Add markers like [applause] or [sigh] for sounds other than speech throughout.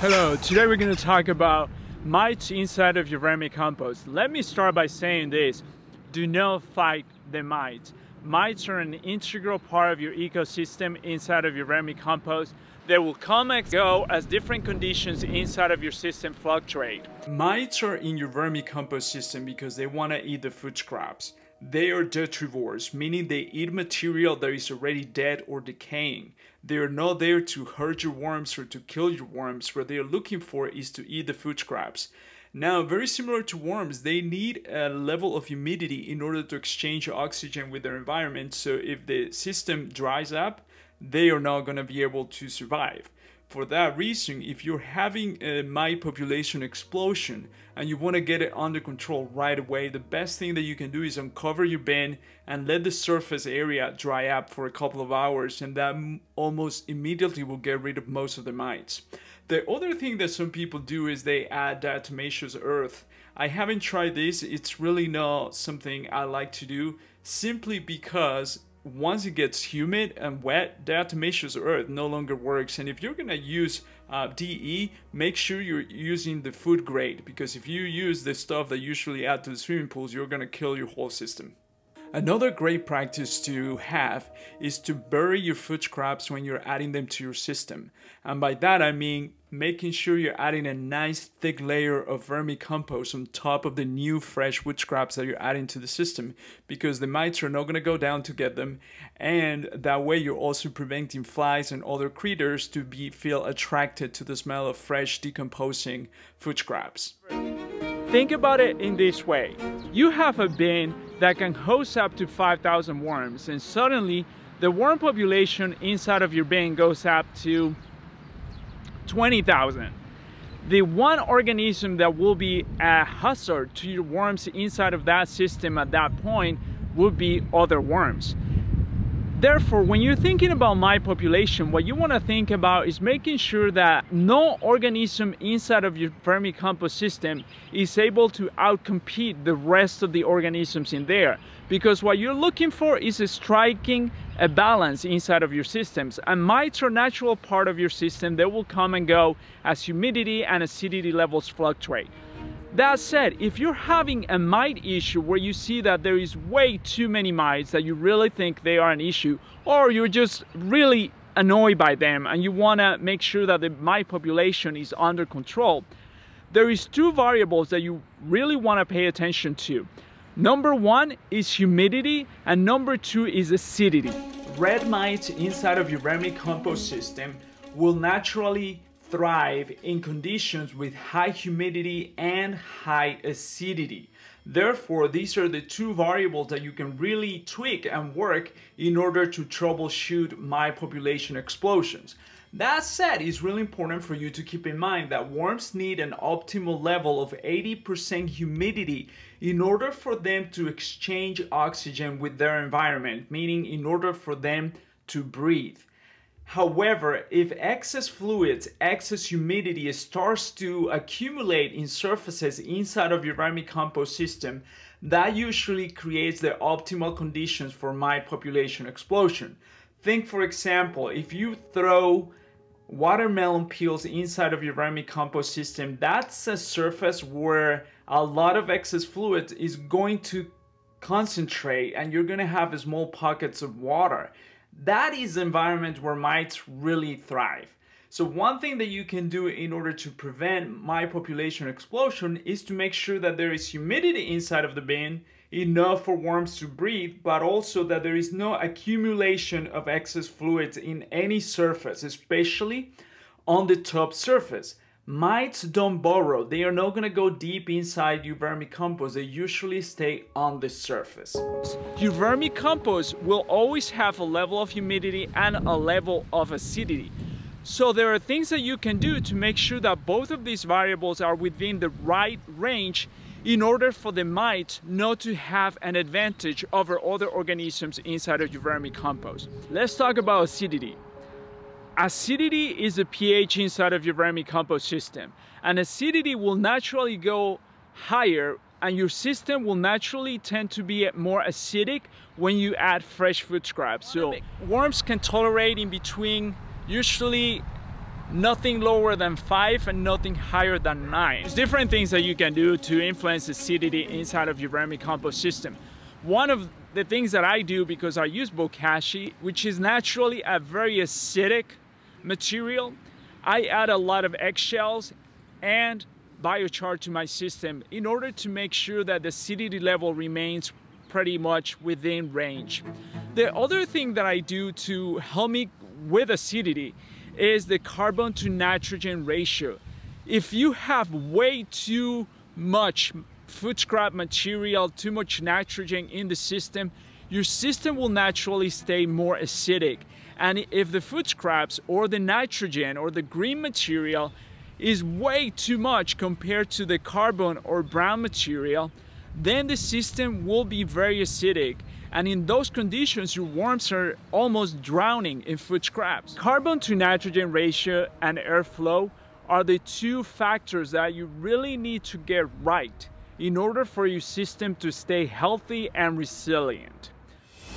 Hello, today we're going to talk about mites inside of your vermicompost. Let me start by saying this, do not fight the mites. Mites are an integral part of your ecosystem inside of your vermicompost. They will come and go as different conditions inside of your system fluctuate. Mites are in your vermicompost system because they want to eat the food scraps. They are detrivores, meaning they eat material that is already dead or decaying. They are not there to hurt your worms or to kill your worms. What they are looking for is to eat the food scraps. Now, very similar to worms, they need a level of humidity in order to exchange oxygen with their environment. So if the system dries up, they are not going to be able to survive for that reason, if you're having a mite population explosion and you want to get it under control right away, the best thing that you can do is uncover your bin and let the surface area dry up for a couple of hours, and that almost immediately will get rid of most of the mites. The other thing that some people do is they add diatomaceous earth. I haven't tried this, it's really not something I like to do simply because once it gets humid and wet, diatomaceous earth no longer works. And if you're gonna use uh, DE, make sure you're using the food grade because if you use the stuff that usually add to the swimming pools, you're gonna kill your whole system. Another great practice to have is to bury your food scraps when you're adding them to your system. And by that I mean making sure you're adding a nice thick layer of vermicompost on top of the new fresh wood scraps that you're adding to the system because the mites are not going to go down to get them and that way you're also preventing flies and other critters to be feel attracted to the smell of fresh decomposing food scraps. Think about it in this way. You have a bin that can host up to 5,000 worms and suddenly the worm population inside of your bin goes up to 20,000. The one organism that will be a hazard to your worms inside of that system at that point would be other worms. Therefore, when you're thinking about mite population, what you want to think about is making sure that no organism inside of your vermicompost system is able to outcompete the rest of the organisms in there. Because what you're looking for is striking a balance inside of your systems. And mites are a natural part of your system. They will come and go as humidity and acidity levels fluctuate. That said, if you're having a mite issue where you see that there is way too many mites that you really think they are an issue, or you're just really annoyed by them and you want to make sure that the mite population is under control, there is two variables that you really want to pay attention to. Number one is humidity and number two is acidity. Red mites inside of your vermicompost system will naturally thrive in conditions with high humidity and high acidity. Therefore, these are the two variables that you can really tweak and work in order to troubleshoot my population explosions. That said, it's really important for you to keep in mind that worms need an optimal level of 80% humidity in order for them to exchange oxygen with their environment, meaning in order for them to breathe. However, if excess fluids, excess humidity starts to accumulate in surfaces inside of your vermicompost system, that usually creates the optimal conditions for mite population explosion. Think for example, if you throw watermelon peels inside of your vermicompost system, that's a surface where a lot of excess fluid is going to concentrate and you're going to have small pockets of water that is the environment where mites really thrive. So one thing that you can do in order to prevent mite population explosion is to make sure that there is humidity inside of the bin, enough for worms to breathe, but also that there is no accumulation of excess fluids in any surface, especially on the top surface. Mites don't burrow. They are not gonna go deep inside your vermicompost. They usually stay on the surface. Your vermicompost will always have a level of humidity and a level of acidity. So there are things that you can do to make sure that both of these variables are within the right range in order for the mite not to have an advantage over other organisms inside of your vermicompost. Let's talk about acidity. Acidity is the pH inside of your vermicompost system. And acidity will naturally go higher and your system will naturally tend to be more acidic when you add fresh food scraps. So worms can tolerate in between usually nothing lower than five and nothing higher than nine. There's different things that you can do to influence acidity inside of your vermicompost system. One of the things that I do because I use bokashi, which is naturally a very acidic material, I add a lot of eggshells and biochar to my system in order to make sure that the acidity level remains pretty much within range. The other thing that I do to help me with acidity is the carbon to nitrogen ratio. If you have way too much food scrap material, too much nitrogen in the system, your system will naturally stay more acidic. And if the food scraps or the nitrogen or the green material is way too much compared to the carbon or brown material, then the system will be very acidic. And in those conditions, your worms are almost drowning in food scraps. Carbon to nitrogen ratio and airflow are the two factors that you really need to get right in order for your system to stay healthy and resilient.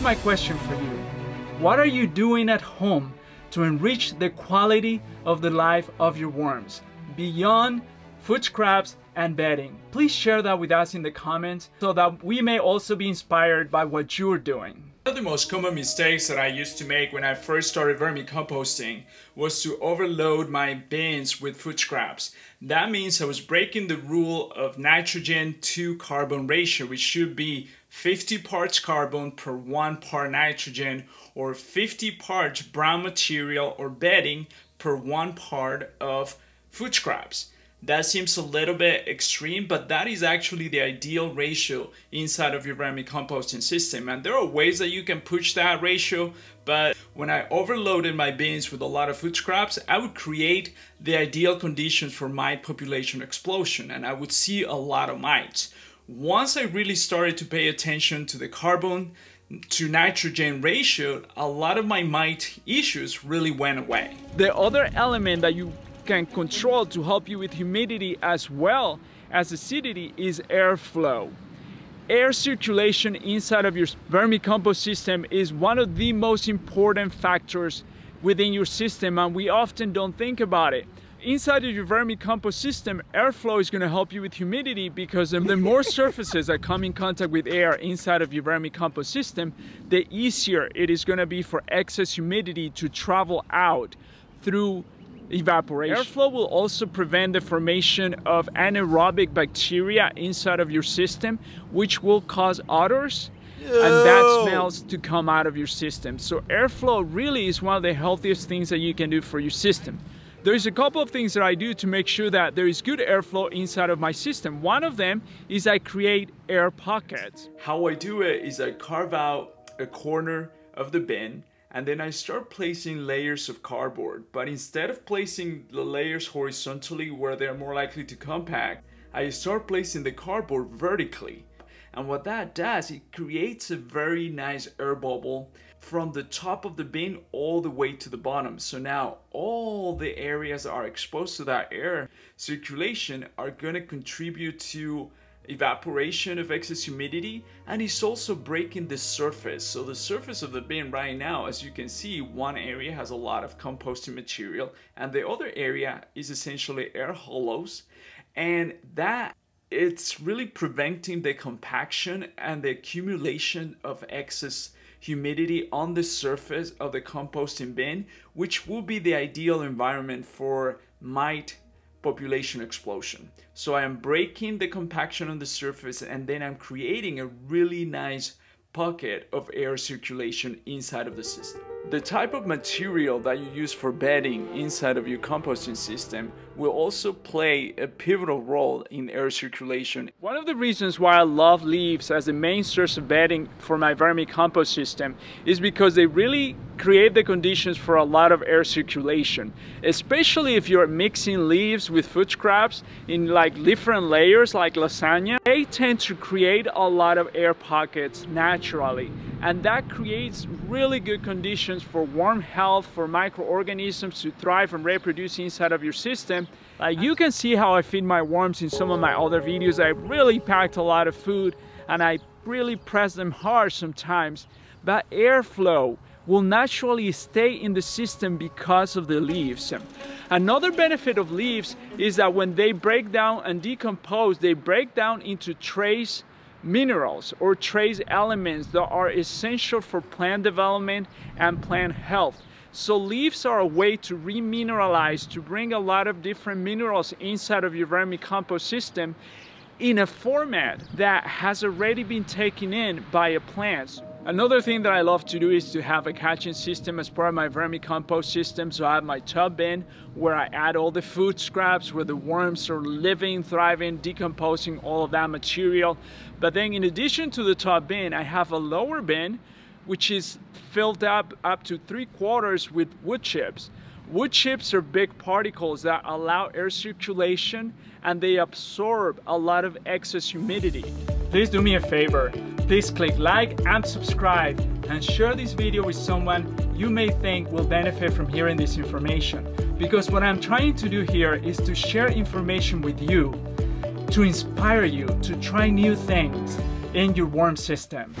My question for you, what are you doing at home to enrich the quality of the life of your worms beyond food scraps and bedding? Please share that with us in the comments so that we may also be inspired by what you're doing. One of the most common mistakes that I used to make when I first started vermicomposting was to overload my bins with food scraps. That means I was breaking the rule of nitrogen to carbon ratio, which should be 50 parts carbon per one part nitrogen or 50 parts brown material or bedding per one part of food scraps. That seems a little bit extreme, but that is actually the ideal ratio inside of your vermicomposting system. And there are ways that you can push that ratio, but when I overloaded my bins with a lot of food scraps, I would create the ideal conditions for mite population explosion, and I would see a lot of mites. Once I really started to pay attention to the carbon to nitrogen ratio, a lot of my mite issues really went away. The other element that you can control to help you with humidity as well as acidity is airflow. Air circulation inside of your vermicompost system is one of the most important factors within your system and we often don't think about it. Inside of your vermicompost system, airflow is going to help you with humidity because the more [laughs] surfaces that come in contact with air inside of your vermicompost system, the easier it is going to be for excess humidity to travel out through evaporation. Airflow will also prevent the formation of anaerobic bacteria inside of your system, which will cause odors and bad smells to come out of your system. So airflow really is one of the healthiest things that you can do for your system. There's a couple of things that I do to make sure that there is good airflow inside of my system. One of them is I create air pockets. How I do it is I carve out a corner of the bin and then I start placing layers of cardboard. But instead of placing the layers horizontally where they're more likely to compact, I start placing the cardboard vertically. And what that does, it creates a very nice air bubble from the top of the bin all the way to the bottom. So now all the areas that are exposed to that air circulation are going to contribute to evaporation of excess humidity and it's also breaking the surface. So the surface of the bin right now as you can see one area has a lot of composting material and the other area is essentially air hollows and that it's really preventing the compaction and the accumulation of excess humidity on the surface of the composting bin which will be the ideal environment for mite population explosion. So I am breaking the compaction on the surface and then I'm creating a really nice pocket of air circulation inside of the system. The type of material that you use for bedding inside of your composting system will also play a pivotal role in air circulation. One of the reasons why I love leaves as the main source of bedding for my vermicompost system is because they really create the conditions for a lot of air circulation, especially if you're mixing leaves with food scraps in like different layers like lasagna. They tend to create a lot of air pockets naturally and that creates really good conditions for worm health, for microorganisms to thrive and reproduce inside of your system. Like you can see how I feed my worms in some of my other videos. I really packed a lot of food and I really press them hard sometimes. But airflow will naturally stay in the system because of the leaves. Another benefit of leaves is that when they break down and decompose, they break down into trace minerals or trace elements that are essential for plant development and plant health. So leaves are a way to remineralize, to bring a lot of different minerals inside of your vermicompost system in a format that has already been taken in by a plant. Another thing that I love to do is to have a catching system as part of my vermicompost system. So I have my tub bin where I add all the food scraps where the worms are living, thriving, decomposing all of that material. But then in addition to the tub bin, I have a lower bin which is filled up up to three quarters with wood chips. Wood chips are big particles that allow air circulation and they absorb a lot of excess humidity. Please do me a favor. Please click like and subscribe and share this video with someone you may think will benefit from hearing this information. Because what I'm trying to do here is to share information with you, to inspire you to try new things in your warm system.